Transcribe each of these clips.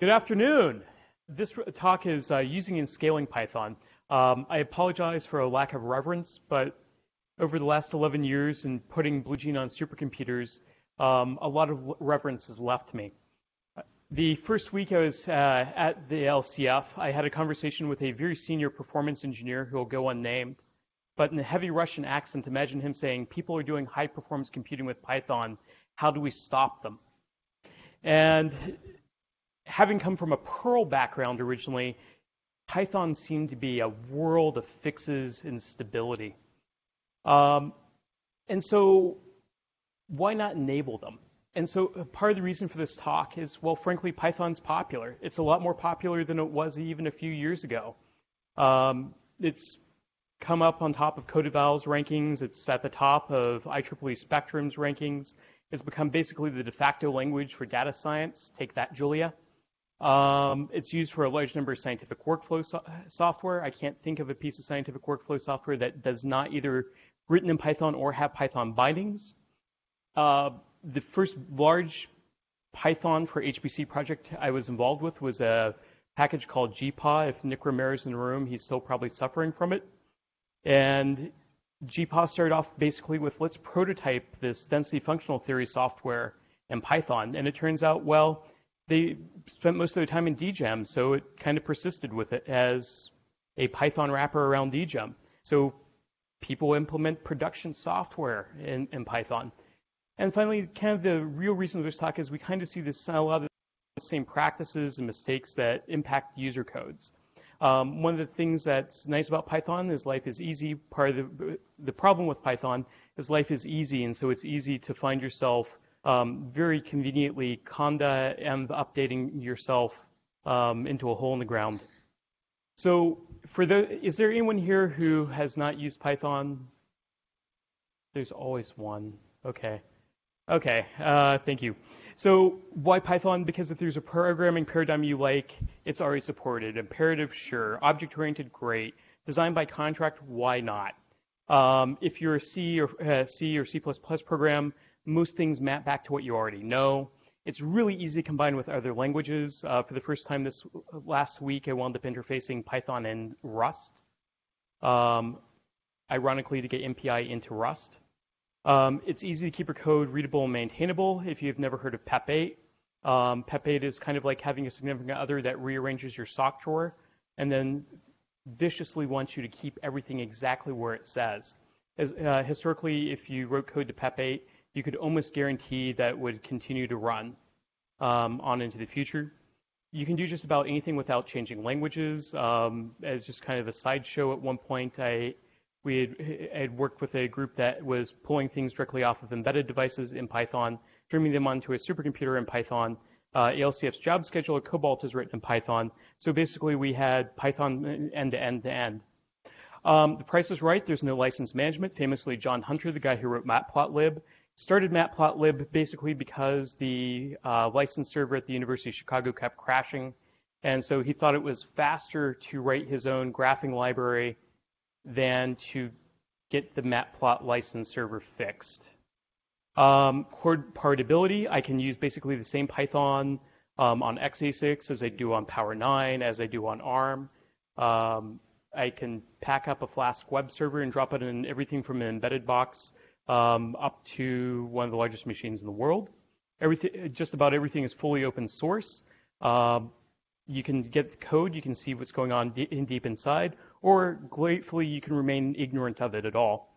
Good afternoon. This talk is uh, using and scaling Python. Um, I apologize for a lack of reverence, but over the last 11 years in putting Blue Gene on supercomputers, um, a lot of reverence has left me. The first week I was uh, at the LCF, I had a conversation with a very senior performance engineer who will go unnamed. But in a heavy Russian accent, imagine him saying, People are doing high performance computing with Python. How do we stop them? And having come from a Perl background originally, Python seemed to be a world of fixes and stability. Um, and so, why not enable them? And so, part of the reason for this talk is, well, frankly, Python's popular. It's a lot more popular than it was even a few years ago. Um, it's come up on top of CodeEval's rankings. It's at the top of IEEE Spectrum's rankings. It's become basically the de facto language for data science. Take that, Julia. Um, it's used for a large number of scientific workflow so software. I can't think of a piece of scientific workflow software that does not either written in Python or have Python bindings. Uh, the first large Python for HPC project I was involved with was a package called GPA. If Nick Romero is in the room, he's still probably suffering from it. And GPA started off basically with let's prototype this density functional theory software in Python. And it turns out, well, they spent most of their time in DGEMM, so it kind of persisted with it as a Python wrapper around DGEMM. So people implement production software in, in Python. And finally, kind of the real reason for this talk is we kind of see this a lot of the same practices and mistakes that impact user codes. Um, one of the things that's nice about Python is life is easy. Part of the, the problem with Python is life is easy, and so it's easy to find yourself um, very conveniently conda and updating yourself um, into a hole in the ground. So, for the, is there anyone here who has not used Python? There's always one. Okay. Okay. Uh, thank you. So, why Python? Because if there's a programming paradigm you like, it's already supported. Imperative, sure. Object oriented, great. Designed by contract, why not? Um, if you're a C or uh, C or C++ program, most things map back to what you already know. It's really easy to combine with other languages. Uh, for the first time this last week, I wound up interfacing Python and Rust. Um, ironically, to get MPI into Rust. Um, it's easy to keep your code readable and maintainable if you've never heard of PEP8. Um, PEP8 is kind of like having a significant other that rearranges your sock drawer and then viciously wants you to keep everything exactly where it says. As, uh, historically, if you wrote code to PEP8, you could almost guarantee that would continue to run um, on into the future. You can do just about anything without changing languages. Um, as just kind of a sideshow, at one point, I we had, had, worked with a group that was pulling things directly off of embedded devices in Python, streaming them onto a supercomputer in Python. Uh, ALCF's job scheduler, Cobalt, is written in Python. So basically, we had Python end to end to end. Um, the price is right. There's no license management. Famously, John Hunter, the guy who wrote Matplotlib, Started Matplotlib basically because the uh, license server at the University of Chicago kept crashing. And so he thought it was faster to write his own graphing library than to get the Matplot license server fixed. Um, portability, I can use basically the same Python um, on x86 as I do on Power 9, as I do on ARM. Um, I can pack up a Flask web server and drop it in everything from an embedded box um, up to one of the largest machines in the world. Everything, just about everything is fully open source. Um, you can get the code, you can see what's going on in deep inside, or gratefully you can remain ignorant of it at all.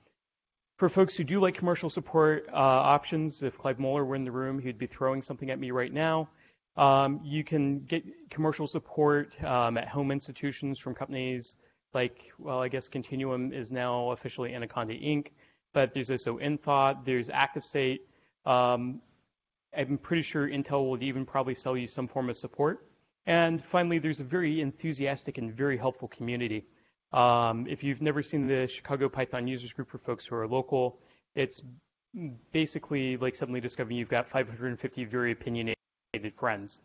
For folks who do like commercial support uh, options, if Cleve Moler were in the room, he'd be throwing something at me right now. Um, you can get commercial support um, at home institutions from companies like, well, I guess Continuum is now officially Anaconda Inc but there's also Enthought, there's ActiveState. Um, I'm pretty sure Intel will even probably sell you some form of support. And finally, there's a very enthusiastic and very helpful community. Um, if you've never seen the Chicago Python users group for folks who are local, it's basically like suddenly discovering you've got 550 very opinionated friends.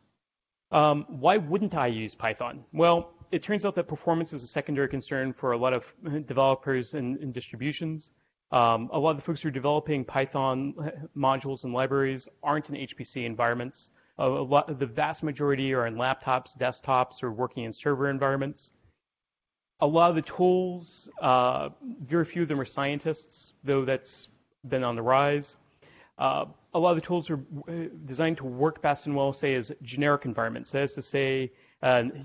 Um, why wouldn't I use Python? Well, it turns out that performance is a secondary concern for a lot of developers and, and distributions. Um, a lot of the folks who are developing Python modules and libraries aren't in HPC environments. a lot, the vast majority are in laptops, desktops, or working in server environments. A lot of the tools, uh, very few of them are scientists, though that's been on the rise. Uh, a lot of the tools are uh, designed to work best and well, say, as generic environments. That is to say,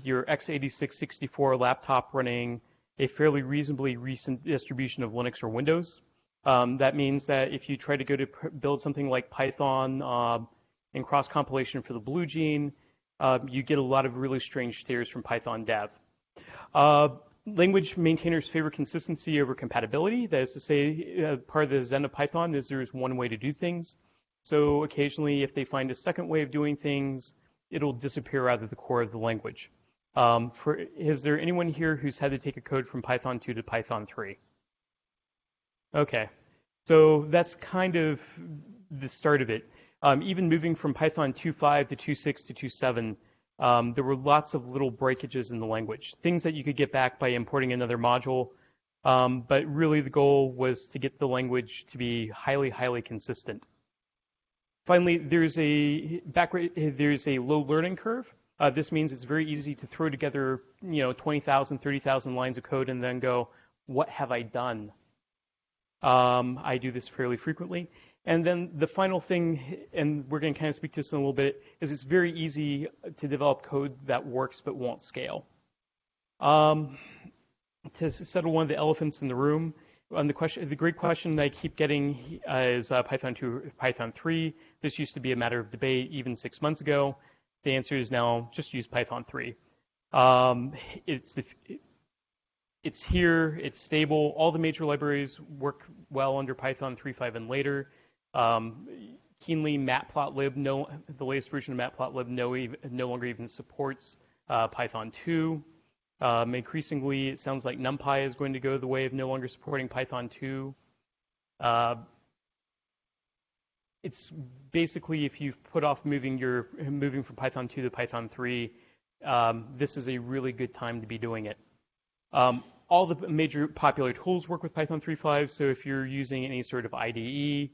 your x86 64 laptop running a fairly reasonably recent distribution of Linux or Windows. Um, that means that if you try to go to build something like Python uh, in cross compilation for the Blue Gene, uh, you get a lot of really strange stares from Python dev. Uh, language maintainers favor consistency over compatibility. That is to say, uh, part of the zen of Python is there's one way to do things. So occasionally, if they find a second way of doing things, it'll disappear out of the core of the language. Um, for, is there anyone here who's had to take a code from Python 2 to Python 3? Okay, so that's kind of the start of it. Um, even moving from Python 2.5 to 2.6 to 2.7, um, there were lots of little breakages in the language, things that you could get back by importing another module. Um, but really, the goal was to get the language to be highly, highly consistent. Finally, there's a back, there's a low learning curve. Uh, this means it's very easy to throw together, you know, 20,000, 30,000 lines of code and then go, what have I done? Um, I do this fairly frequently. And then the final thing, and we're going to kind of speak to this in a little bit, is it's very easy to develop code that works but won't scale. Um, to settle one of the elephants in the room, on the question, the great question that I keep getting uh, is uh, Python 2, Python 3. This used to be a matter of debate even six months ago. The answer is now just use Python 3. Um, it's the, it's here, it's stable. All the major libraries work well under Python 3.5 and later. Um, keenly, Matplotlib, no, the latest version of Matplotlib no, no longer even supports uh, Python 2. Um, increasingly, it sounds like NumPy is going to go the way of no longer supporting Python 2. Uh, it's basically if you've put off moving your moving from Python 2 to Python 3, um, this is a really good time to be doing it. Um, all the major popular tools work with Python 3.5, so if you're using any sort of IDE,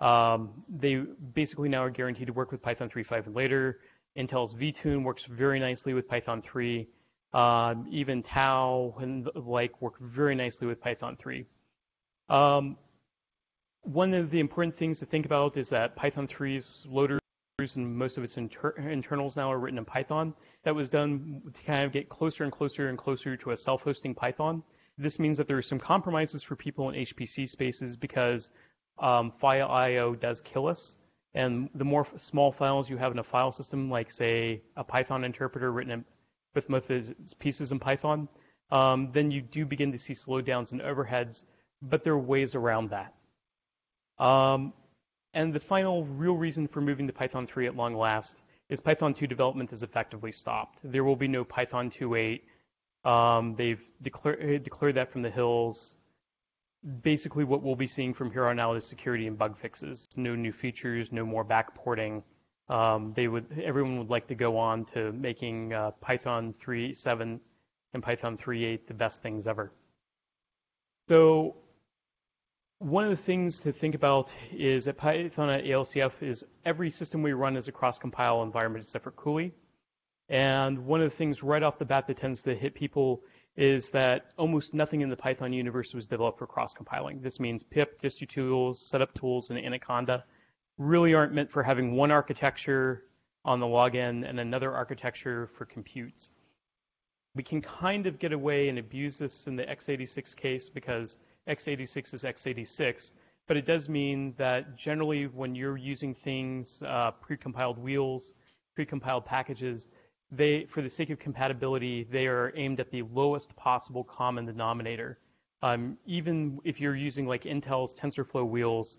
um, they basically now are guaranteed to work with Python 3.5 and later. Intel's VTune works very nicely with Python 3. Um, even Tau and like work very nicely with Python 3. Um, one of the important things to think about is that Python 3's loaders and most of its inter- internals now are written in Python. That was done to kind of get closer and closer and closer to a self-hosting Python. This means that there are some compromises for people in HPC spaces because um, file I/O does kill us. And the more small files you have in a file system, like say a Python interpreter written in, with most pieces in Python, um, then you do begin to see slowdowns and overheads. But there are ways around that. Um, and the final real reason for moving to Python 3 at long last is Python 2 development is effectively stopped. There will be no Python 2.8. Um, they've declared, declared that from the hills basically what we'll be seeing from here on out is security and bug fixes. No new features, no more backporting. Um, they would, everyone would like to go on to making uh, Python 3.7 and Python 3.8 the best things ever. So one of the things to think about is that Python at ALCF is every system we run is a cross-compile environment except for Cooley. And one of the things right off the bat that tends to hit people is that almost nothing in the Python universe was developed for cross-compiling. This means pip, distutils, setup tools, and Anaconda really aren't meant for having one architecture on the login and another architecture for computes. We can kind of get away and abuse this in the x86 case because x86 is x86, but it does mean that generally when you're using things, uh, precompiled wheels, precompiled packages, they, for the sake of compatibility, they are aimed at the lowest possible common denominator. Um, even if you're using like Intel's TensorFlow wheels,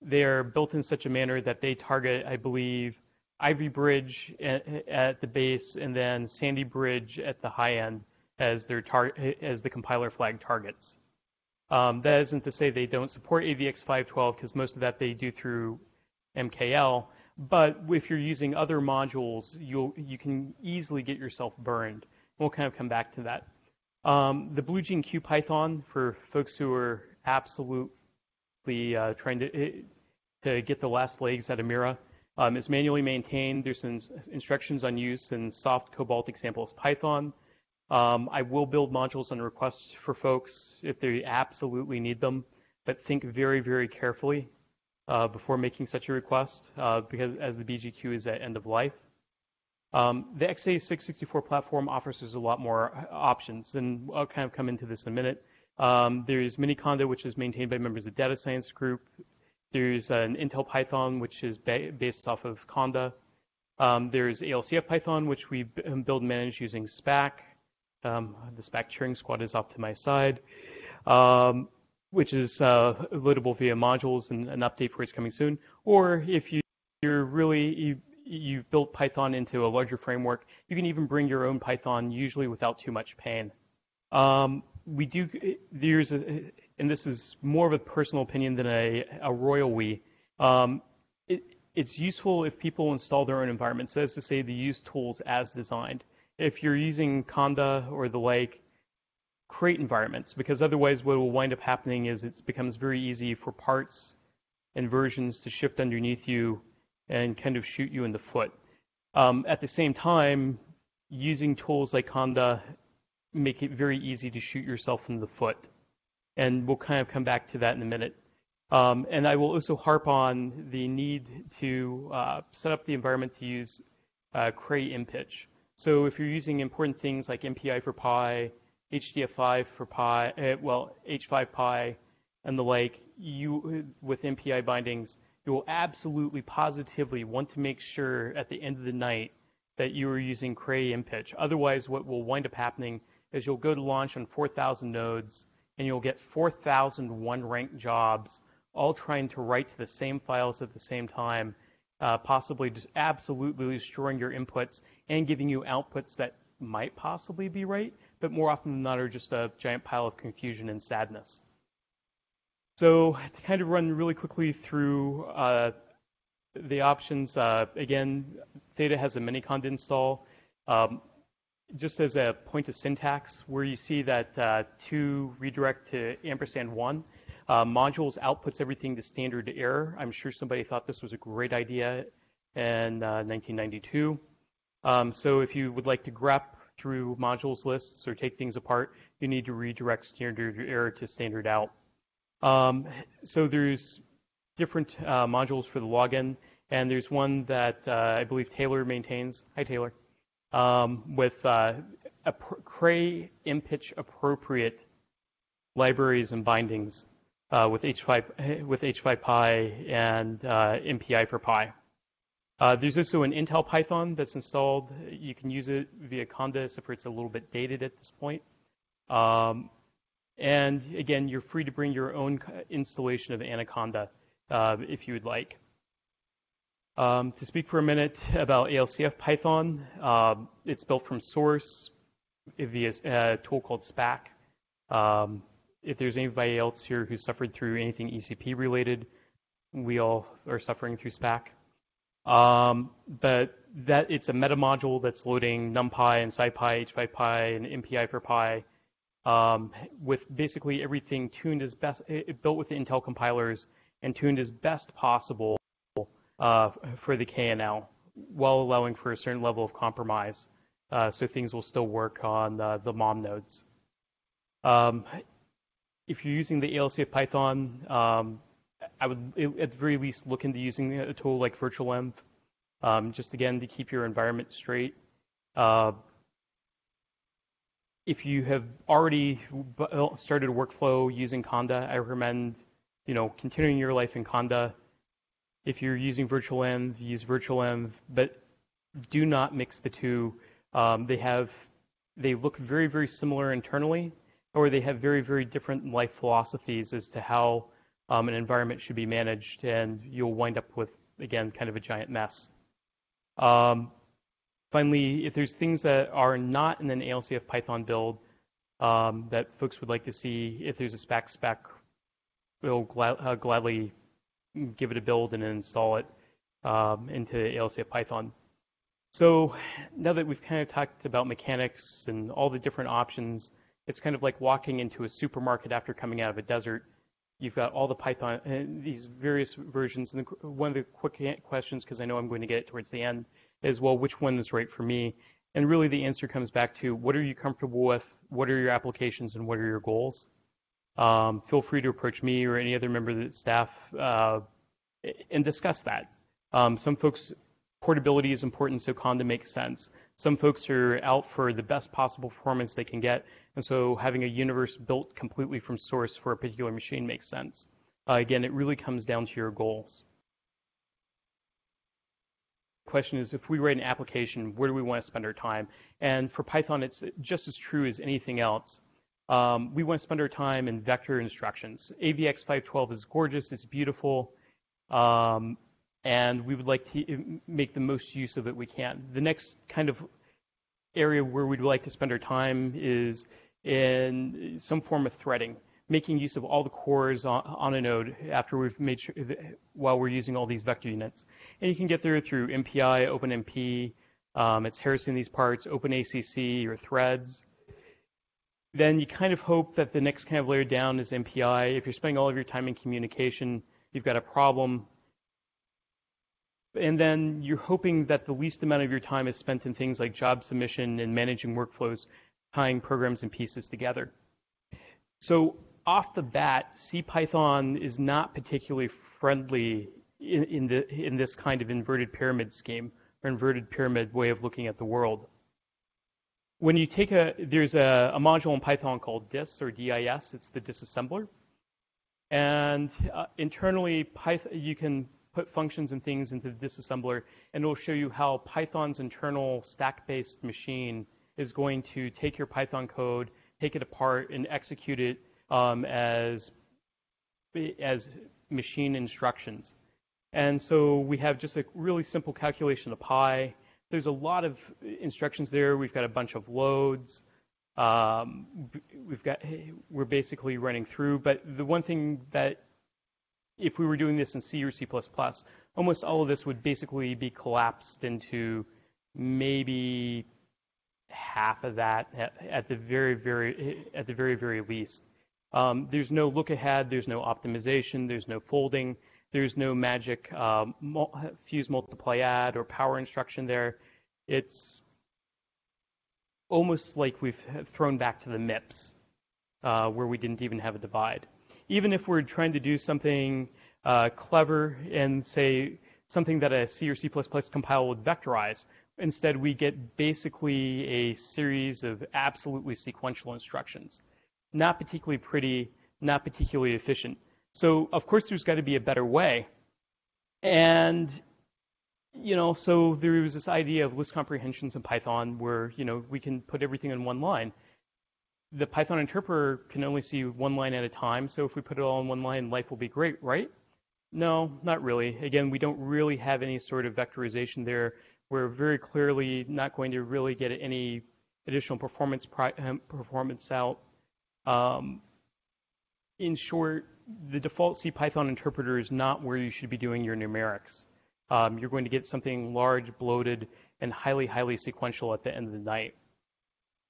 they are built in such a manner that they target, I believe, Ivy Bridge at, at the base and then Sandy Bridge at the high end as their tar- as the compiler flag targets. Um, that isn't to say they don't support AVX 512 because most of that they do through MKL, but if you're using other modules, you you can easily get yourself burned. We'll kind of come back to that. Um, the Blue Gene QPython for folks who are absolutely uh, trying to eh, to get the last legs at Amira. Um, it's manually maintained. There's some instructions on use in soft Cobalt examples Python. Um, I will build modules on request for folks if they absolutely need them, but think very, very carefully uh, before making such a request uh, because as the BGQ is at end of life. Um, the x86-64 platform offers us a lot more options, and I'll kind of come into this in a minute. Um, there's Miniconda, which is maintained by members of the data science group. There's an Intel Python, which is ba based off of Conda. Um, there's ALCF Python, which we build and manage using Spack. Um, the Spack Turing Squad is off to my side, um, which is uh, loadable via modules and an update for it's coming soon. Or if you, you're really you, you've built Python into a larger framework, you can even bring your own Python, usually without too much pain. Um, we do there's a, and this is more of a personal opinion than a, a royal we. Um, it, it's useful if people install their own environments. That is to say, they use tools as designed if you're using Conda or the like, create environments because otherwise what will wind up happening is it becomes very easy for parts and versions to shift underneath you and kind of shoot you in the foot. Um, at the same time, using tools like Conda make it very easy to shoot yourself in the foot. And we'll kind of come back to that in a minute. Um, and I will also harp on the need to uh, set up the environment to use uh, Cray MPICH. So if you're using important things like mpi4py, HDF5 for Pi, uh, well, h5py, and the like, you with MPI bindings, you will absolutely positively want to make sure at the end of the night that you are using Cray MPICH. Otherwise, what will wind up happening is you'll go to launch on 4,000 nodes and you'll get 4,001 ranked jobs all trying to write to the same files at the same time uh, possibly just absolutely destroying your inputs and giving you outputs that might possibly be right, but more often than not are just a giant pile of confusion and sadness. So to kind of run really quickly through uh, the options, uh, again, Theta has a Miniconda install. Um, just as a point of syntax, where you see that uh, 2 redirect to ampersand 1, uh, modules outputs everything to standard error. I'm sure somebody thought this was a great idea in uh, 1992. Um, so if you would like to grep through modules lists or take things apart, you need to redirect standard error to standard out. Um, so there's different uh, modules for the login, and there's one that uh, I believe Taylor maintains. Hi, Taylor. Um, with uh, a Cray MPICH appropriate libraries and bindings uh, with H5 with h5py and uh, mpi4py. Uh, there's also an Intel Python that's installed. You can use it via Conda, except it's a little bit dated at this point. Um, and again, you're free to bring your own installation of Anaconda if you would like. Um, to speak for a minute about ALCF Python, uh, it's built from source via a tool called Spack. Um, if there's anybody else here who suffered through anything ECP related, we all are suffering through Spack. Um, but that it's a meta module that's loading NumPy and SciPy, H5Py, and mpi4py, um, with basically everything tuned as best, it, built with the Intel compilers and tuned as best possible uh, for the KNL, while allowing for a certain level of compromise, uh, so things will still work on uh, the mom nodes. Um, if you're using the ALCF Python, um, I would at the very least look into using a tool like virtualenv, um, just again to keep your environment straight. Uh, if you have already started a workflow using Conda, I recommend you know continuing your life in Conda. If you're using virtualenv, use virtualenv, but do not mix the two. Um, they have they look very very similar internally, or they have very, very different life philosophies as to how um, an environment should be managed, and you'll wind up with, again, kind of a giant mess. Um, finally, if there's things that are not in an ALCF Python build um, that folks would like to see, if there's a Spack spec, we'll uh, gladly give it a build and install it um, into ALCF Python. So now that we've kind of talked about mechanics and all the different options, it's kind of like walking into a supermarket after coming out of a desert. You've got all the Python, and these various versions. And the, one of the quick questions, because I know I'm going to get it towards the end, is well, which one is right for me? And really the answer comes back to what are you comfortable with? What are your applications and what are your goals? Um, feel free to approach me or any other member of the staff uh, and discuss that. Um, some folks, portability is important, so Conda makes sense. Some folks are out for the best possible performance they can get, and so having a universe built completely from source for a particular machine makes sense. Uh, again, it really comes down to your goals. Question is, if we write an application, where do we want to spend our time? And for Python, it's just as true as anything else. Um, we want to spend our time in vector instructions. AVX 512 is gorgeous, it's beautiful, um, and we would like to make the most use of it we can. The next kind of area where we'd like to spend our time is in some form of threading, making use of all the cores on, on a node after we've made sure while we're using all these vector units. And you can get there through MPI, OpenMP, um, it's harassing these parts, OpenACC, or threads. Then you kind of hope that the next kind of layer down is MPI. If you're spending all of your time in communication, you've got a problem. And then you're hoping that the least amount of your time is spent in things like job submission and managing workflows, tying programs and pieces together. So off the bat, CPython is not particularly friendly in, in, the, in this kind of inverted pyramid scheme or inverted pyramid way of looking at the world. When you take a, there's a, a module in Python called dis or dis, it's the disassembler. And uh, internally, Python, you can put functions and things into the disassembler, and it will show you how Python's internal stack-based machine is going to take your Python code, take it apart, and execute it um, as as machine instructions. And so we have just a really simple calculation of pi. There's a lot of instructions there. We've got a bunch of loads. Um, we've got we're basically running through. But the one thing that if we were doing this in C or C++, almost all of this would basically be collapsed into maybe half of that at, the very, very, at the very, very least. Um, there's no look ahead. There's no optimization. There's no folding. There's no magic um, fuse multiply add or power instruction there. It's almost like we've thrown back to the MIPS, uh, where we didn't even have a divide. Even if we're trying to do something uh, clever and say something that a C or C++ compile would vectorize, instead we get basically a series of absolutely sequential instructions. Not particularly pretty, not particularly efficient. So of course there's got to be a better way. And you know, so there was this idea of list comprehensions in Python where, you know, we can put everything in one line. The Python interpreter can only see one line at a time, so if we put it all in one line, life will be great, right? No, not really. Again, we don't really have any sort of vectorization there. We're very clearly not going to really get any additional performance um, performance out. Um, in short, the default C Python interpreter is not where you should be doing your numerics um, you're going to get something large, bloated, and highly, highly sequential at the end of the night.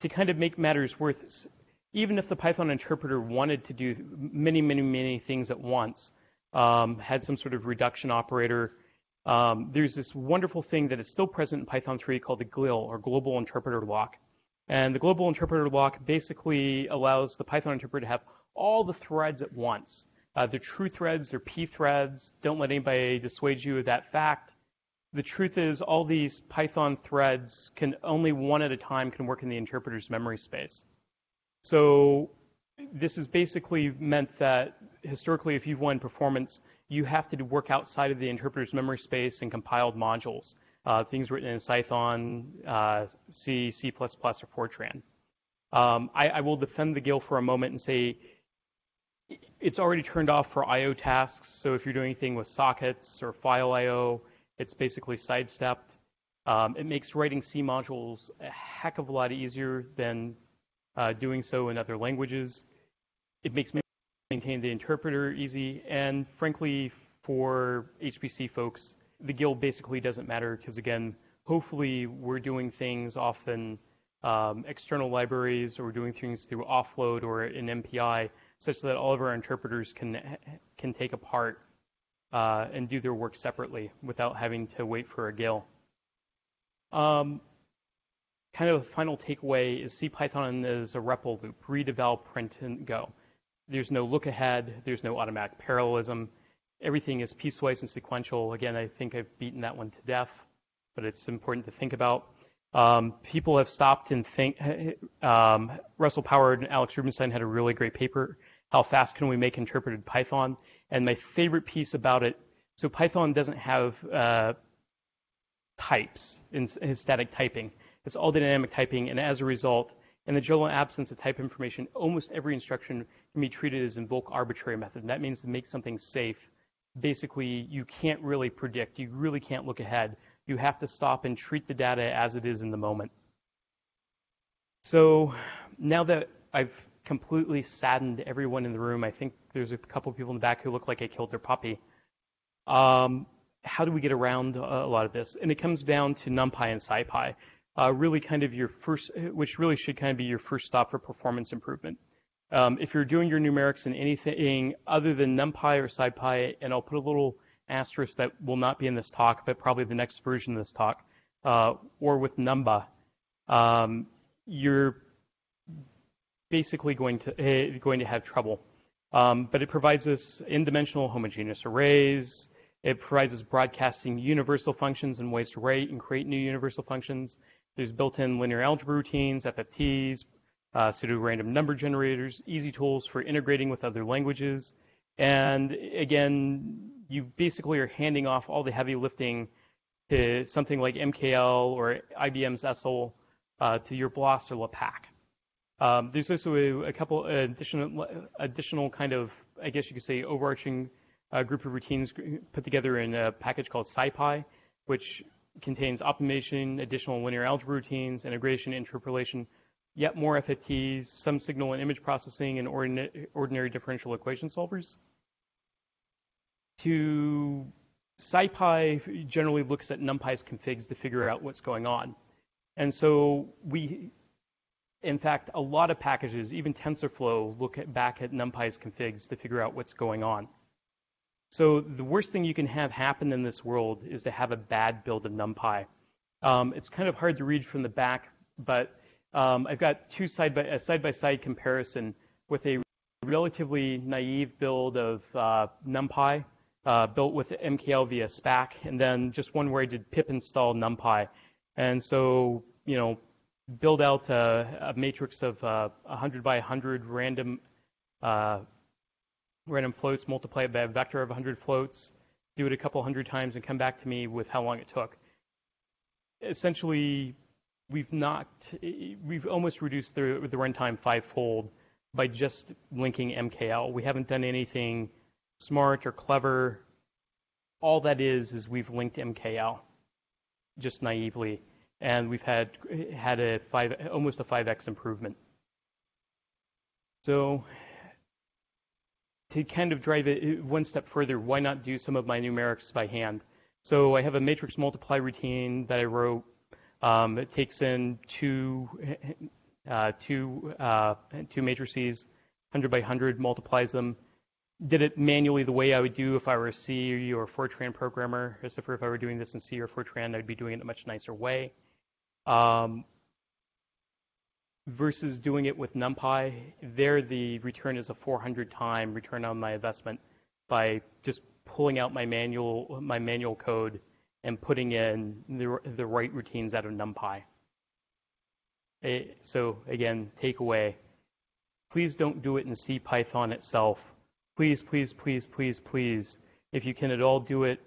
To kind of make matters worse, even if the Python interpreter wanted to do many, many, many things at once, um, had some sort of reduction operator, um, there's this wonderful thing that is still present in Python 3 called the GIL, or Global Interpreter Lock. And the Global Interpreter Lock basically allows the Python interpreter to have all the threads at once. Uh, they're true threads, they're P threads. Don't let anybody dissuade you of that fact. The truth is, all these Python threads can only one at a time can work in the interpreter's memory space. So this has basically meant that historically, if you've won performance, you have to work outside of the interpreter's memory space and compiled modules, uh, things written in Cython, uh, C, C++, or Fortran. Um, I, I will defend the GIL for a moment and say it's already turned off for I/O tasks. So if you're doing anything with sockets or file I/O, it's basically sidestepped. Um, it makes writing C modules a heck of a lot easier than uh, doing so in other languages. It makes maintaining the interpreter easy, and frankly, for HPC folks, the GIL basically doesn't matter because again, hopefully we're doing things often um, external libraries or doing things through offload or an MPI, such that all of our interpreters can can take apart uh, and do their work separately without having to wait for a GIL. Um, kind of a final takeaway is CPython is a REPL loop, read, eval, print, and go. There's no look ahead. There's no automatic parallelism. Everything is piecewise and sequential. Again, I think I've beaten that one to death, but it's important to think about. Um, people have stopped and think. Um, Russell Powers and Alex Rubinsteyn had a really great paper. How fast can we make interpreted Python? And my favorite piece about it. So Python doesn't have uh, types in, in static typing. It's all dynamic typing, and as a result, in the general absence of type information, almost every instruction can be treated as invoke arbitrary method. And that means to make something safe. Basically, you can't really predict. You really can't look ahead you have to stop and treat the data as it is in the moment. So now that I've completely saddened everyone in the room, I think there's a couple people in the back who look like I killed their puppy. Um, how do we get around a lot of this? And it comes down to NumPy and SciPy, uh, really kind of your first, which really should kind of be your first stop for performance improvement. Um, if you're doing your numerics in anything other than NumPy or SciPy, and I'll put a little asterisk that will not be in this talk, but probably the next version of this talk, uh, or with Numba, um, you're basically going to uh, going to have trouble. Um, but it provides us n-dimensional homogeneous arrays. It provides us broadcasting universal functions and ways to write and create new universal functions. There's built-in linear algebra routines, FFTs, uh, pseudo-random number generators, easy tools for integrating with other languages. And again, you basically are handing off all the heavy lifting to something like MKL or IBM's ESSL uh, to your BLAS or LAPACK. Um, there's also a, a, couple additional, additional kind of, I guess you could say, overarching uh, group of routines put together in a package called SciPy, which contains optimization, additional linear algebra routines, integration, interpolation, yet more FFTs, some signal and image processing, and ordinary, ordinary differential equation solvers to SciPy generally looks at NumPy's configs to figure out what's going on. And so we, in fact, a lot of packages, even TensorFlow, look at, back at NumPy's configs to figure out what's going on. So the worst thing you can have happen in this world is to have a bad build of NumPy. Um, it's kind of hard to read from the back, but um, I've got two side by a side by side comparison with a relatively naive build of uh, NumPy uh, built with MKL via Spack, and then just one where I did pip install NumPy. And so, you know, build out a, a matrix of uh, 100 by 100 random uh, random floats, multiply it by a vector of 100 floats, do it a couple hundred times, and come back to me with how long it took. Essentially, we've not, we've almost reduced the, the runtime fivefold by just linking MKL. We haven't done anything smart or clever. All that is is we've linked MKL just naively, and we've had had a five almost a 5x improvement. So to kind of drive it one step further, why not do some of my numerics by hand? So I have a matrix multiply routine that I wrote. Um, it takes in two, uh, two, uh, two matrices, 100 by 100, multiplies them, did it manually the way I would do if I were a C or Fortran programmer. As if I were doing this in C or Fortran, I'd be doing it in a much nicer way. Um, versus doing it with NumPy, there the return is a 400 time return on my investment by just pulling out my manual my manual code and putting in the, the right routines out of NumPy. Eh, so again, takeaway: please don't do it in C Python itself please, please, please, please, please, if you can at all do it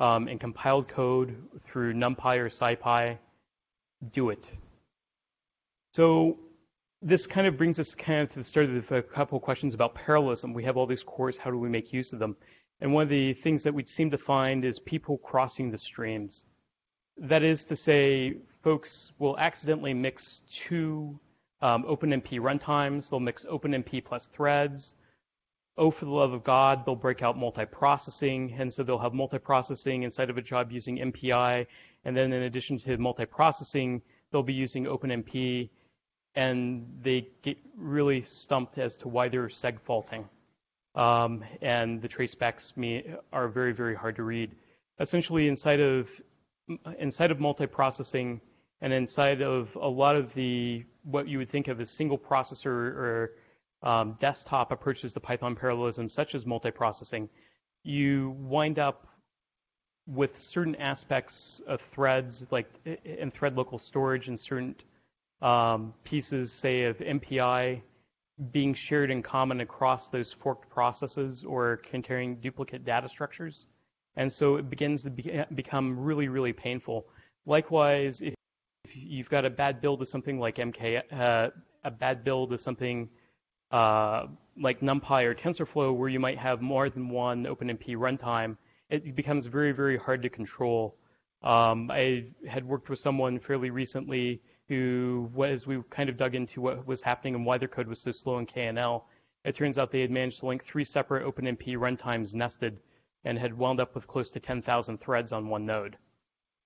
um, in compiled code through NumPy or SciPy, do it. So this kind of brings us kind of to the start of a couple questions about parallelism. We have all these cores, how do we make use of them? And one of the things that we seem to find is people crossing the streams. That is to say, folks will accidentally mix two um, OpenMP runtimes. They'll mix OpenMP plus threads oh, for the love of God, they'll break out multiprocessing, and so they'll have multiprocessing inside of a job using MPI, and then in addition to multiprocessing, they'll be using OpenMP, and they get really stumped as to why they're seg faulting. Um, and the tracebacks are very, very hard to read. Essentially, inside of inside of multiprocessing and inside of a lot of the what you would think of as single processor or um, desktop approaches to Python parallelism, such as multiprocessing, you wind up with certain aspects of threads, like in thread local storage and certain um, pieces, say, of MPI being shared in common across those forked processes or containing duplicate data structures. And so it begins to be, become really, really painful. Likewise, if you've got a bad build of something like MK, uh, a bad build of something uh, like NumPy or TensorFlow, where you might have more than one OpenMP runtime, it becomes very, very hard to control. Um, I had worked with someone fairly recently who, as we kind of dug into what was happening and why their code was so slow in KNL, it turns out they had managed to link three separate OpenMP runtimes nested and had wound up with close to 10,000 threads on one node.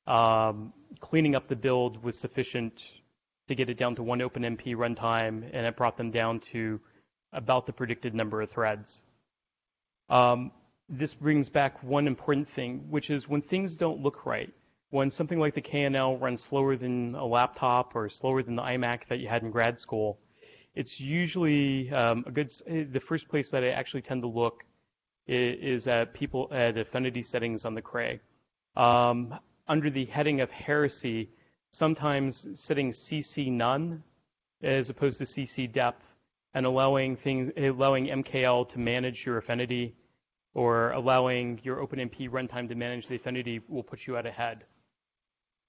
Um, cleaning up the build was sufficient to get it down to one OpenMP runtime, and it brought them down to about the predicted number of threads. Um, this brings back one important thing, which is when things don't look right, when something like the KNL runs slower than a laptop or slower than the iMac that you had in grad school, it's usually um, a good. The first place that I actually tend to look is, at people at affinity settings on the Cray. Um, under the heading of heresy, sometimes setting CC none as opposed to CC depth and allowing things, allowing MKL to manage your affinity or allowing your OpenMP runtime to manage the affinity will put you out ahead.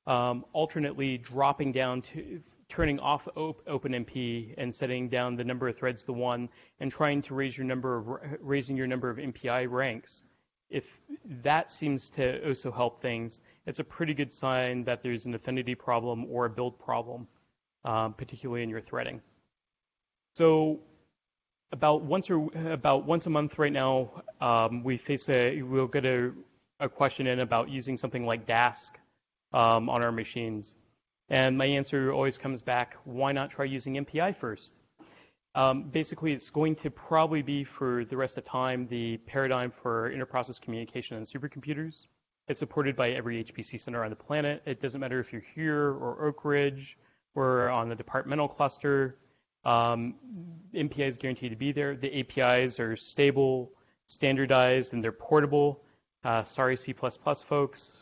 Um, alternately, dropping down to turning off OpenMP and setting down the number of threads to one, and trying to raise your number of raising your number of MPI ranks. If that seems to also help things, it's a pretty good sign that there's an affinity problem or a build problem, um, particularly in your threading. So about once or about once a month right now, um, we face a we'll get a, a, question in about using something like Dask um, on our machines, and my answer always comes back: Why not try using MPI first? Um, basically, it's going to probably be for the rest of time the paradigm for interprocess communication on supercomputers. It's supported by every HPC center on the planet. It doesn't matter if you're here or Oak Ridge or on the departmental cluster. Um, MPI is guaranteed to be there. The APIs are stable, standardized, and they're portable. Uh, sorry, C++ folks.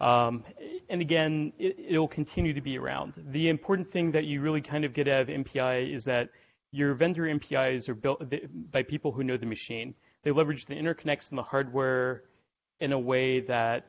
Um, and again, it, will continue to be around. The important thing that you really kind of get out of MPI is that your vendor MPIs are built by people who know the machine. They leverage the interconnects and the hardware in a way that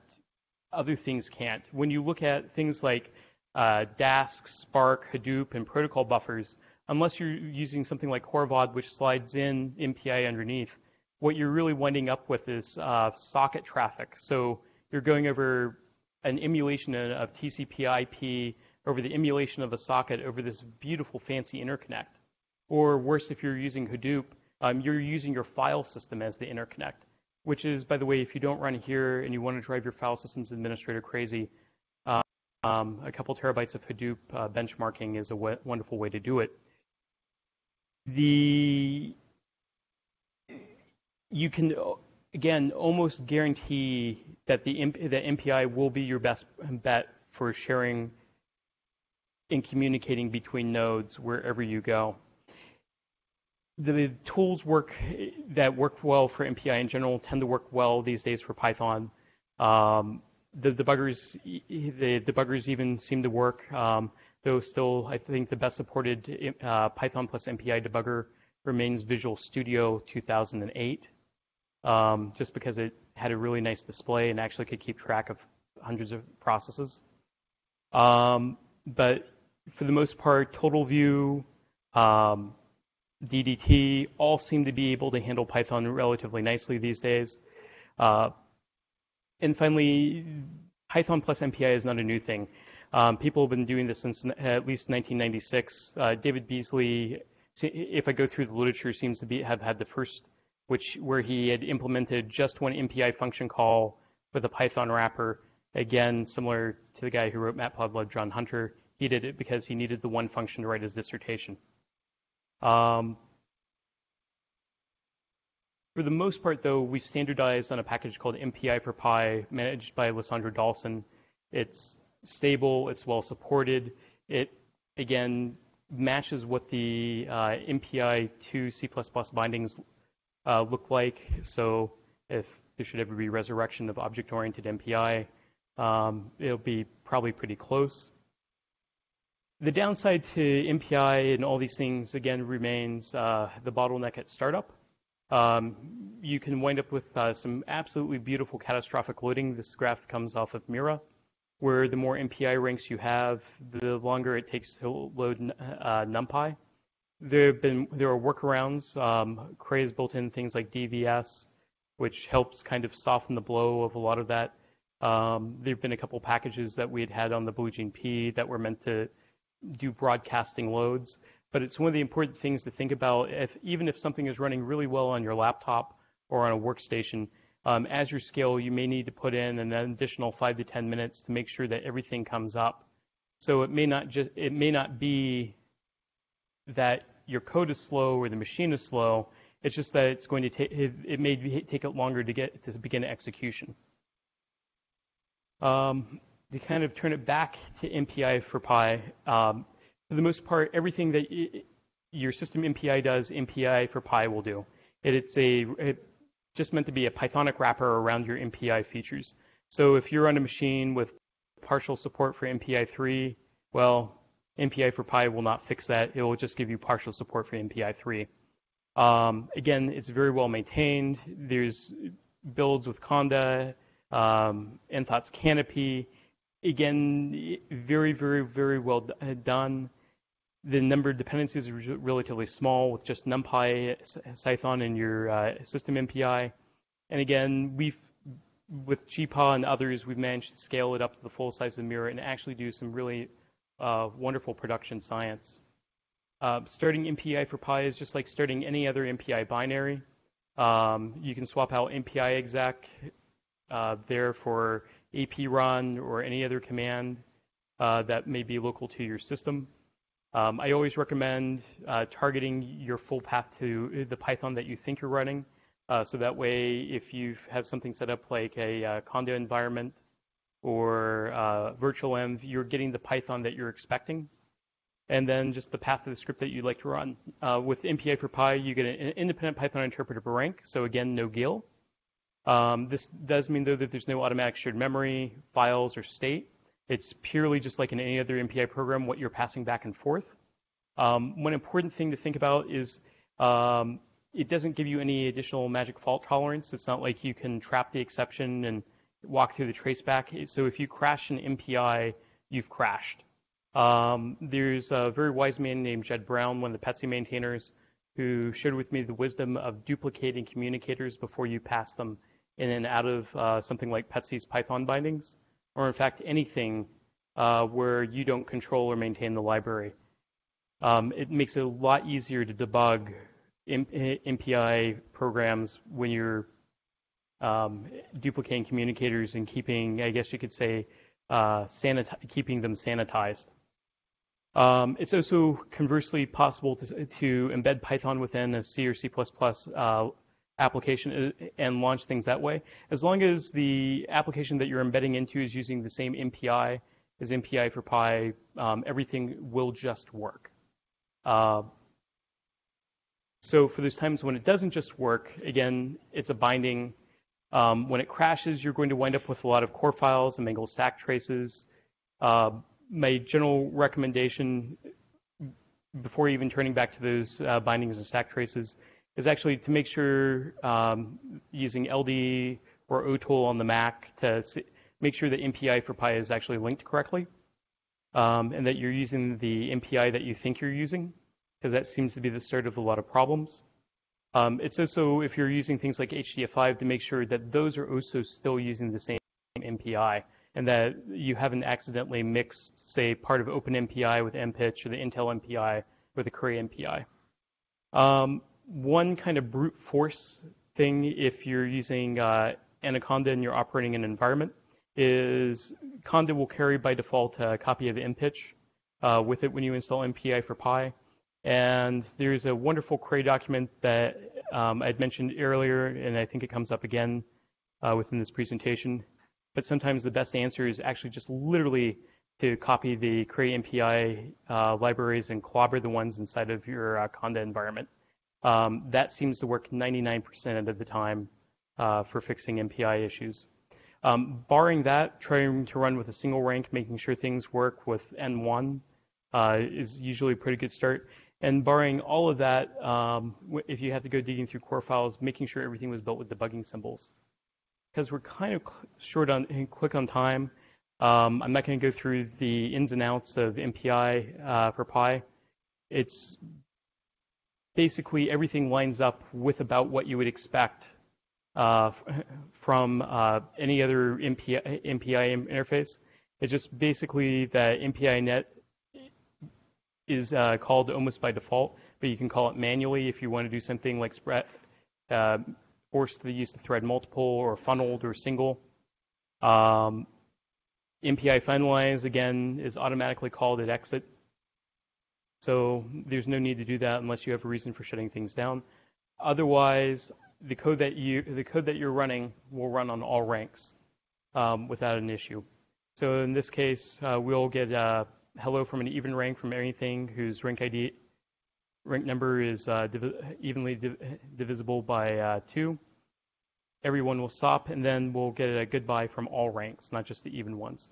other things can't. When you look at things like uh, Dask, Spark, Hadoop, and protocol buffers, unless you're using something like Horovod, which slides in MPI underneath, what you're really winding up with is uh, socket traffic. So you're going over an emulation of TCP IP over the emulation of a socket over this beautiful fancy interconnect. Or worse, if you're using Hadoop, um, you're using your file system as the interconnect, which is, by the way, if you don't run here and you want to drive your file systems administrator crazy, um, a couple terabytes of Hadoop uh, benchmarking is a wonderful way to do it the you can again almost guarantee that the the MPI will be your best bet for sharing and communicating between nodes wherever you go. The tools work that work well for MPI in general tend to work well these days for Python. Um, the debuggers, the debuggers even seem to work. Um, though still, I think the best supported uh, Python plus MPI debugger remains Visual Studio 2008, um, just because it had a really nice display and actually could keep track of hundreds of processes. Um, but for the most part, TotalView, um, DDT all seem to be able to handle Python relatively nicely these days. Uh, and finally, Python plus MPI is not a new thing. Um, people have been doing this since at least 1996. Uh, David Beazley, if I go through the literature, seems to be, have had the first, which where he had implemented just one MPI function call with a Python wrapper. Again, similar to the guy who wrote Matplotlib, John Hunter. he did it because he needed the one function to write his dissertation. Um, for the most part, though, we've standardized on a package called mpi4py, managed by Lisandro Dalcin. It's stable, it's well supported. It, again, matches what the uh, MPI to C++ bindings uh, look like. So if there should ever be resurrection of object-oriented MPI, um, it'll be probably pretty close. The downside to MPI and all these things, again, remains uh, the bottleneck at startup. Um, you can wind up with uh, some absolutely beautiful catastrophic loading. This graph comes off of Mira, where the more MPI ranks you have, the longer it takes to load uh, NumPy. There have been there are workarounds. Um, Cray has built in things like DVS, which helps kind of soften the blow of a lot of that. Um, there have been a couple packages that we had had on the Blue Gene P that were meant to do broadcasting loads but it's one of the important things to think about. If, even if something is running really well on your laptop or on a workstation, as you scale, you may need to put in an additional five to 10 minutes to make sure that everything comes up. So it may not just, it may not be that your code is slow or the machine is slow. It's just that it's going to take, it, may take it longer to get to begin execution. Um, to kind of turn it back to mpi4py, um, for the most part, everything that your system MPI does, mpi4py will do. It, it's a just meant to be a Pythonic wrapper around your MPI features. So if you're on a machine with partial support for MPI 3, well, mpi4py will not fix that. It will just give you partial support for MPI 3. Um, again, it's very well maintained. There's builds with Conda, um, Enthought's Canopy. Again, very, very, very well done. The number of dependencies is relatively small with just NumPy, Cython, and your uh, system MPI. And again, we've with GPA and others, we've managed to scale it up to the full size of the Mira and actually do some really uh, wonderful production science. Uh, starting mpi4py is just like starting any other MPI binary. Um, you can swap out MPI exec uh, there for AP run or any other command uh, that may be local to your system. Um, I always recommend uh, targeting your full path to the Python that you think you're running. Uh, so that way, if you have something set up like a uh, Conda environment or uh, virtual env, you're getting the Python that you're expecting. And then just the path of the script that you'd like to run. Uh, with mpi4py, you get an independent Python interpreter per rank. So again, no GIL. Um, this does mean, though, that there's no automatic shared memory, files, or state. It's purely just like in any other MPI program, what you're passing back and forth. Um, one important thing to think about is um, it doesn't give you any additional magic fault tolerance. It's not like you can trap the exception and walk through the traceback. So if you crash an MPI, you've crashed. Um, there's a very wise man named Jed Brown, one of the PETSc maintainers, who shared with me the wisdom of duplicating communicators before you pass them in and out of uh, something like PETSc's Python bindings or in fact anything uh, where you don't control or maintain the library. Um, it makes it a lot easier to debug MPI programs when you're um, duplicating communicators and keeping, I guess you could say, uh, keeping them sanitized. Um, it's also conversely possible to, to, embed Python within a C or C++ uh, application uh, and launch things that way. As long as the application that you're embedding into is using the same MPI as mpi4py, um, everything will just work. Uh, so for those times when it doesn't just work, again, it's a binding. Um, when it crashes, you're going to wind up with a lot of core files and mangled stack traces. Uh, my general recommendation before even turning back to those uh, bindings and stack traces is actually to make sure um, using LD or OTOOL on the Mac to make sure that mpi4py is actually linked correctly um, and that you're using the MPI that you think you're using because that seems to be the start of a lot of problems. Um, it's also, if you're using things like HDF5, to make sure that those are also still using the same MPI and that you haven't accidentally mixed, say, part of OpenMPI with MPICH or the Intel MPI or the Cray MPI. Um, one kind of brute force thing if you're using uh, Anaconda and you're operating an environment is Conda will carry by default a copy of MPICH. uh, with it when you install mpi4py. And there's a wonderful Cray document that um, I'd mentioned earlier, and I think it comes up again uh, within this presentation. But sometimes the best answer is actually just literally to copy the Cray MPI uh, libraries and clobber the ones inside of your uh, Conda environment. Um, that seems to work 99% of the time uh, for fixing MPI issues. Um, barring that, trying to run with a single rank, making sure things work with N1 uh, is usually a pretty good start. And barring all of that, um, if you have to go digging through core files, making sure everything was built with debugging symbols. Because we're kind of short on and quick on time, um, I'm not going to go through the ins and outs of MPI uh, for Pi. It's basically everything lines up with about what you would expect uh, from uh, any other MPI, MPI, interface. It's just basically that MPI init is uh, called almost by default, but you can call it manually if you want to do something like spread, uh, force the use of thread multiple or funneled or single. Um, MPI finalize, again, is automatically called at exit. So there's no need to do that unless you have a reason for shutting things down. Otherwise, the code that you the code that you're running will run on all ranks um, without an issue. So in this case, uh, we'll get a hello from an even rank from anything whose rank ID rank number is uh, div evenly div divisible by uh, two. Everyone will stop, and then we'll get a goodbye from all ranks, not just the even ones.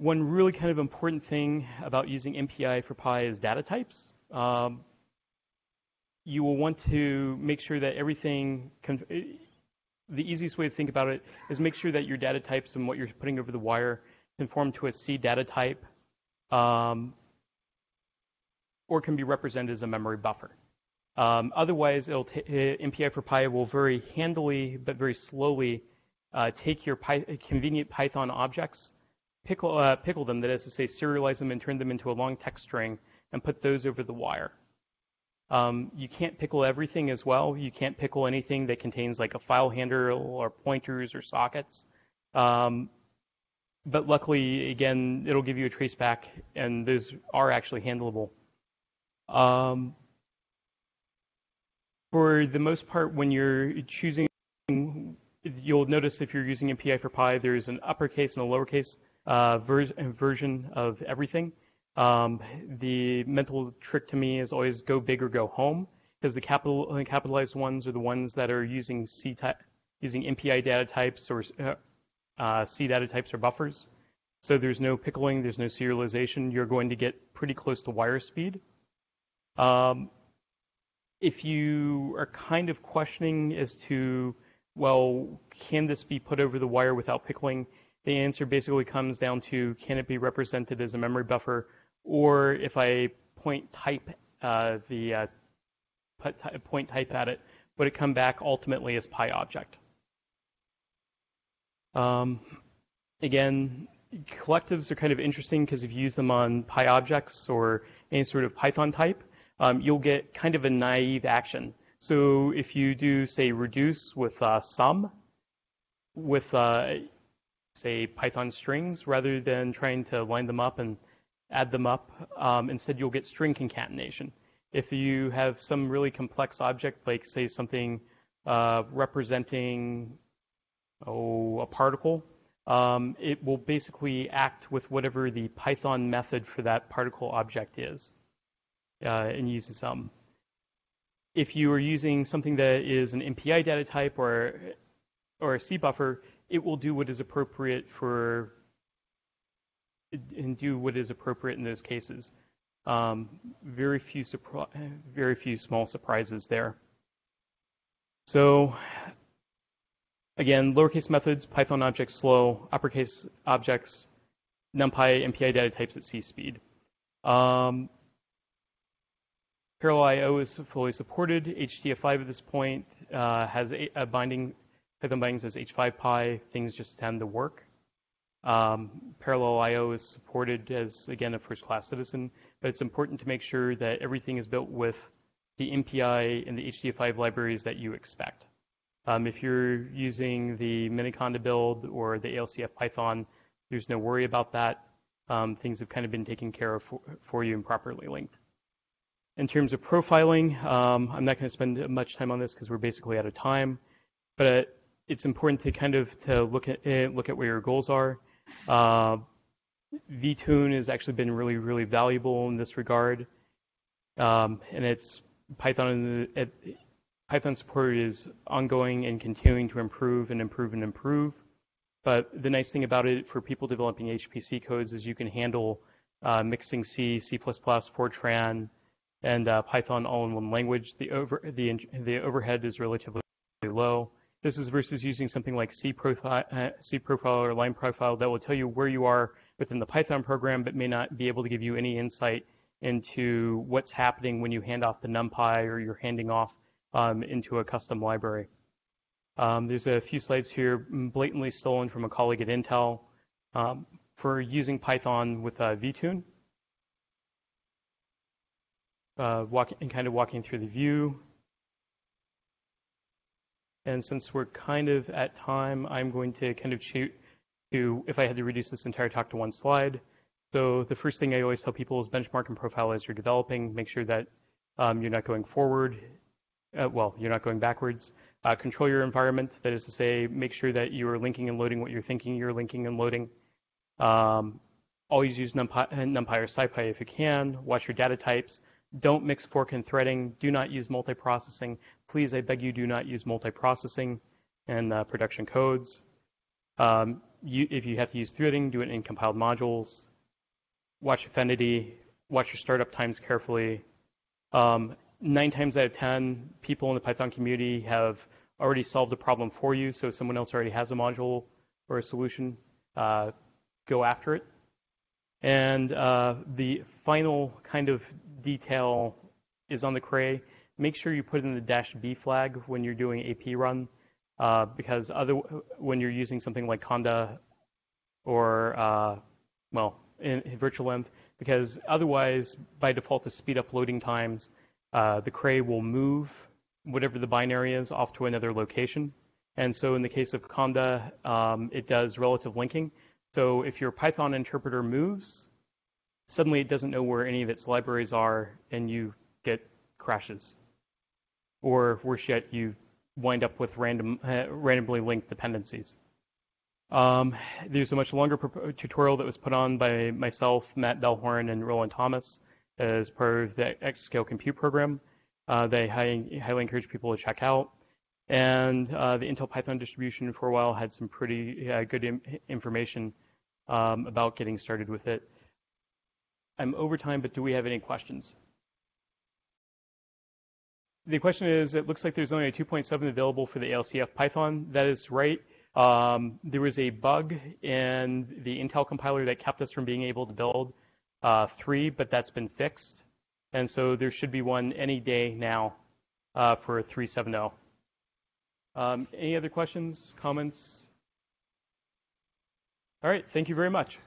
One really kind of important thing about using mpi4py is data types. Um, you will want to make sure that everything, the easiest way to think about it is make sure that your data types and what you're putting over the wire conform to a C data type um, or can be represented as a memory buffer. Um, otherwise, it'll mpi4py will very handily but very slowly uh, take your Py convenient Python objects pickle, uh, pickle them, that is to say, serialize them and turn them into a long text string and put those over the wire. Um, you can't pickle everything as well. You can't pickle anything that contains like a file handler or pointers or sockets. Um, but luckily, again, it'll give you a traceback, and those are actually handleable. Um, for the most part, when you're choosing, you'll notice if you're using mpi4py, there's an uppercase and a lowercase uh, ver version of everything. Um, the mental trick to me is always go big or go home, because the capital capitalized ones are the ones that are using C type, using MPI data types or uh, uh, C data types or buffers. So there's no pickling, there's no serialization. You're going to get pretty close to wire speed. Um, if you are kind of questioning as to, well, can this be put over the wire without pickling? The answer basically comes down to can it be represented as a memory buffer, or if I point type uh, the uh, point type at it, would it come back ultimately as Pi object? Um, again, collectives are kind of interesting because if you use them on Pi objects or any sort of Python type, um, you'll get kind of a naive action. So if you do, say, reduce with uh, sum, with uh, say, Python strings rather than trying to line them up and add them up. Um, instead, you'll get string concatenation. If you have some really complex object, like, say, something uh, representing oh, a particle, um, it will basically act with whatever the Python method for that particle object is uh, and uses some. If you are using something that is an MPI data type or, or a C buffer, it will do what is appropriate for and do what is appropriate in those cases. Um, very few very few small surprises there. So again, lowercase methods, Python objects slow, uppercase objects, NumPy, MPI data types at C speed. Um, Parallel I/O is fully supported. HDF5 at this point uh, has a, a binding Python bindings as h5py, things just tend to work. Um, parallel I/O is supported as again a first-class citizen, but it's important to make sure that everything is built with the MPI and the HDF5 libraries that you expect. Um, if you're using the Miniconda build or the ALCF Python, there's no worry about that. um, things have kind of been taken care of for, for, you and properly linked. In terms of profiling, um, I'm not going to spend much time on this because we're basically out of time, but it's important to kind of to look at eh, look at where your goals are. Uh, VTune has actually been really, really valuable in this regard. Um, and it's Python, it, Python support is ongoing and continuing to improve and improve and improve. But the nice thing about it for people developing HPC codes is you can handle uh, mixing C, C++, Fortran, and uh, Python all in one language. The, over, the, the overhead is relatively low. This is versus using something like C profile, uh, C profile or line profile that will tell you where you are within the Python program, but may not be able to give you any insight into what's happening when you hand off the NumPy or you're handing off um, into a custom library. Um, there's a few slides here blatantly stolen from a colleague at Intel um, for using Python with uh, VTune. Uh, walk, and kind of walking through the view. And since we're kind of at time, I'm going to kind of shoot to, if I had to reduce this entire talk to one slide. So the first thing I always tell people is benchmark and profile as you're developing. Make sure that um, you're not going forward. Uh, well, you're not going backwards. Uh, control your environment. That is to say, make sure that you are linking and loading what you're thinking you're linking and loading. Um, always use NumPy, NumPy or SciPy if you can. Watch your data types. Don't mix fork and threading. Do not use multiprocessing. Please, I beg you, do not use multiprocessing and uh, production codes. Um, you, if you have to use threading, do it in compiled modules. Watch Affinity. Watch your startup times carefully. Um, nine times out of ten, people in the Python community have already solved the problem for you. So if someone else already has a module or a solution, uh, go after it. And uh, the final kind of detail is on the Cray. Make sure you put in the dash B flag when you're doing AP run uh, because other when you're using something like Conda or uh, well in, in virtual env, because otherwise by default to speed up loading times, uh, the cray will move whatever the binary is off to another location. And so in the case of Conda, um, it does relative linking. So if your Python interpreter moves, suddenly it doesn't know where any of its libraries are, and you get crashes. Or worse yet, you wind up with random, uh, randomly linked dependencies. Um, there's a much longer tutorial that was put on by myself, Matt Belhorn, and Rollin Thomas as part of the Exascale Compute program. Uh, they highly, highly, encourage people to check out. And uh, the Intel Python distribution for a while had some pretty uh, good Im- information um, about getting started with it. I'm over time, but do we have any questions? The question is, it looks like there's only a 2.7 available for the ALCF Python. That is right. Um, there was a bug in the Intel compiler that kept us from being able to build uh, 3, but that's been fixed. And so there should be one any day now uh, for 3.7.0. Um, any other questions, comments? All right, thank you very much.